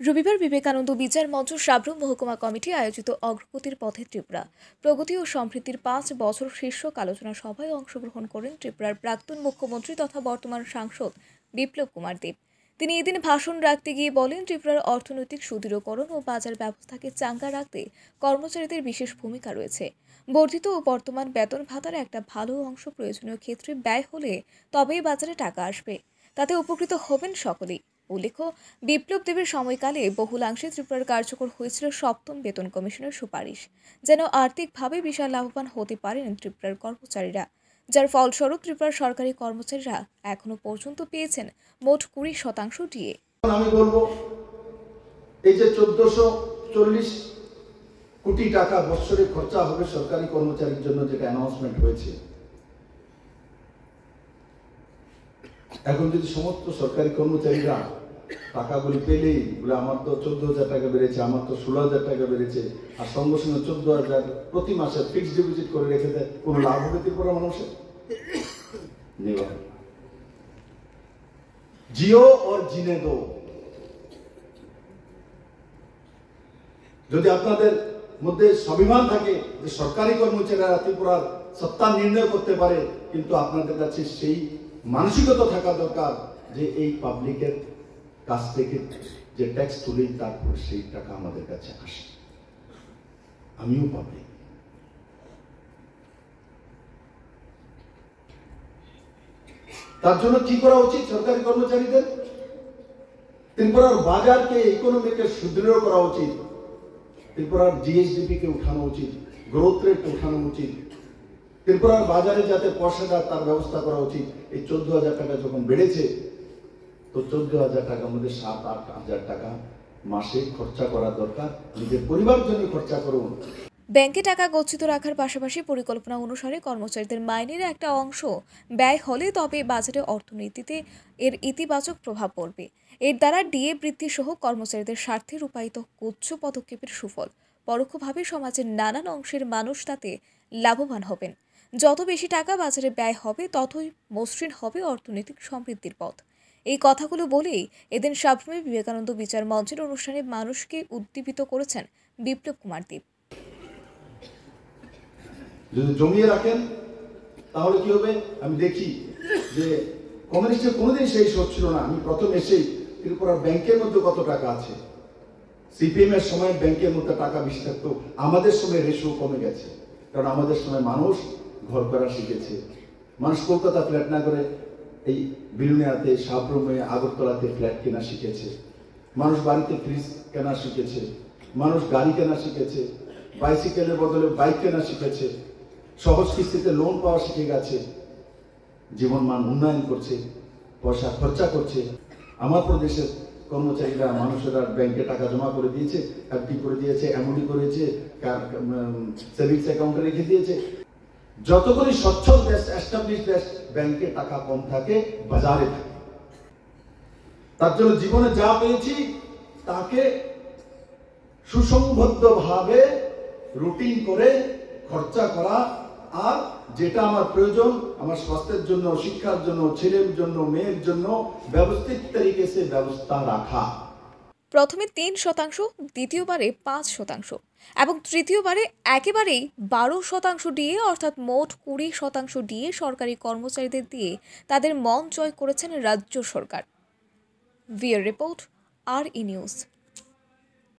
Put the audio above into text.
রবিবার বিবেকানন্দ বিচার মঞ্চ সাবরুম মহকুমা কমিটি আয়োজিত অগ্রগতির পথে ত্রিপুরা। প্রগতি ও সম্প্রীতির পাঁচ বছর শীর্ষক আলোচনা সভায় অংশগ্রহণ করেন ত্রিপুরার প্রাক্তন মুখ্যমন্ত্রী তথা বর্তমান সাংসদ বিপ্লব কুমার দেব। তিনি এদিন ভাষণ রাখতে গিয়ে বলেন, ত্রিপুরার অর্থনৈতিক সুদৃঢ়করণ ও বাজার ব্যবস্থাকে চাঙ্গা রাখতে কর্মচারীদের বিশেষ ভূমিকা রয়েছে। বর্ধিত ও বর্তমান বেতন ভাতার একটা ভালো অংশ প্রয়োজনীয় ক্ষেত্রে ব্যয় হলে তবেই বাজারে টাকা আসবে। তাতে উপকৃত হবেন সকলেই। উল্লেখ্য, বিপ্লব দেবের সময়কালে বহুলাংশে ত্রিপুরার কার্যকর হয়েছিল সপ্তম বেতন কমিশনের সুপারিশ, যেন আর্থিকভাবে বিশাল লাভবান হতে পারেন ত্রিপুরার কর্মচারীরা। যার ফলস্বরূপ ত্রিপুরার সরকারি কর্মচারীরা এখনও পর্যন্ত পেয়েছেন মোট কুড়ি শতাংশ ডিএ। আমি বলব, এই যে চোদ্দশো চল্লিশ কোটি টাকা বৎসরে খরচা হবে সরকারি কর্মচারীর জন্য যেটা অ্যানাউন্সমেন্ট হয়েছে, এখন যদি সমস্ত সরকারি কর্মচারীরা টাকাগুলি পেলেই বলে, আমার তো চোদ্দ হাজার টাকা বেড়েছে, আমার তো ষোলো হাজার টাকা বেড়েছে। আর সঙ্গে সঙ্গে চোদ্দ হাজার প্রতি মাসে ফিক্সড ডিপোজিট করে রেখে দেয়। কোনো লাভ হবে ত্রিপুরা মানুষের? জিও ওর জিনে দো যদি আপনাদের মধ্যে স্বাভিমান থাকে যে সরকারি কর্মচারীরা ত্রিপুরার সত্তা নির্ণয় করতে পারে, কিন্তু আপনাদের কাছে সেই মানসিকতা থাকা দরকার যে এই পাবলিকের কাছ থেকে যে ট্যাক্স তুলি, তারপর সেই টাকা আমাদের কাছে আসে। আমিও পাবলিক তার জন্য কি করা উচিত সরকারি কর্মচারীদের? ত্রিপুরার বাজারকে ইকোনমিকে সুদৃঢ় করা উচিত। ত্রিপুরার জিএসডিপি কে উঠানো উচিত গ্রোথ রেট উঠানো উচিত। ত্রিপুরার বাজারে যাতে পয়সা দেয় তার ব্যবস্থা করা উচিত। এই চোদ্দ হাজার টাকা যখন বেড়েছে তো চোদ্দ হাজার টাকার মধ্যে সাত, আট হাজার টাকা মাসে খরচা করা দরকার। নিজের পরিবার জন্য খরচা করুন। ব্যাংকে টাকা গচ্ছিত রাখার পাশাপাশি পরিকল্পনা অনুসারে কর্মচারীদের মাইনের একটা অংশ ব্যয় হলে তবে বাজারে অর্থনীতিতে এর ইতিবাচক প্রভাব পড়বে। এর দ্বারা ডিএ বৃদ্ধি সহ কর্মচারীদের স্বার্থে রূপায়িত উচ্চ পদক্ষেপের সুফল। পরোক্ষভাবে সমাজের নানান অংশের মানুষ তাতে লাভবান হবেন। যত বেশি টাকা বাজারে ব্যয় হবে, ততই মসৃণ হবে অর্থনৈতিক সমৃদ্ধির পথ। এই কথাগুলো বলেই এদিন সাবরুমে বিবেকানন্দ বিচার মঞ্চের অনুষ্ঠানে মানুষকে উদ্দীপিত করেছেন বিপ্লব কুমার দেব যদি জমিয়ে রাখেন, তাহলে কি হবে? আমি দেখি যে কমিউনিস্টের কোনোদিন সেই শোধ না। আমি প্রথম এসেই ত্রিপুরার ব্যাংকের মধ্যে কত টাকা আছে? সিপিএম এর সময় ব্যাংকের মধ্যে টাকা বেশি থাকতো। আমাদের সময় রেশিও কমে গেছে। কারণ আমাদের সময় মানুষ ঘর করা শিখেছে। মানুষ কলকাতা ফ্ল্যাট না করে এই বিলুনিয়াতে সাবরমে আগরতলাতে ফ্ল্যাট কেনা শিখেছে। মানুষ বাড়িতে ফ্রিজ কেনা শিখেছে। মানুষ গাড়ি কেনা শিখেছে। বাইসাইকেলের বদলে বাইক কেনা শিখেছে। সহজ কিস্তিতে লোন পাওয়া শিখে গেছে। জীবন মান উন্নয়ন করছে, পয়সা খরচা করছে। আমার প্রদেশের কর্মচারীরা মানুষেরা ব্যাংকে টাকা জমা করে দিয়েছে এফডি করে দিয়েছে এমডি করেছে সেভিংস অ্যাকাউন্টে রেখে দিয়েছে। যতগুলি সচ্ছল দেশ এস্টাবলিশ দেশ, ব্যাংকে টাকা কম থাকে, বাজারে থাকে। তার জন্য জীবনে যা পেয়েছি, তাকে সুসংবদ্ধভাবে রুটিন করে খরচা করা, আর যেটা আমার প্রয়োজন, আমার স্বাস্থ্যের জন্য, শিক্ষার জন্য, ছেলের জন্য, মেয়ের জন্য, ব্যবস্থিত তরিকে সে ব্যবস্থা রাখা। প্রথমে তিন শতাংশ, দ্বিতীয়বারে পাঁচ শতাংশ এবং তৃতীয়বারে একেবারেই বারো শতাংশ ডিএ অর্থাৎ মোট কুড়ি শতাংশ ডিএ সরকারি কর্মচারীদের দিয়ে তাদের মন জয় করেছেন রাজ্য সরকার। ভিয়ার রিপোর্ট আর ই নিউজ।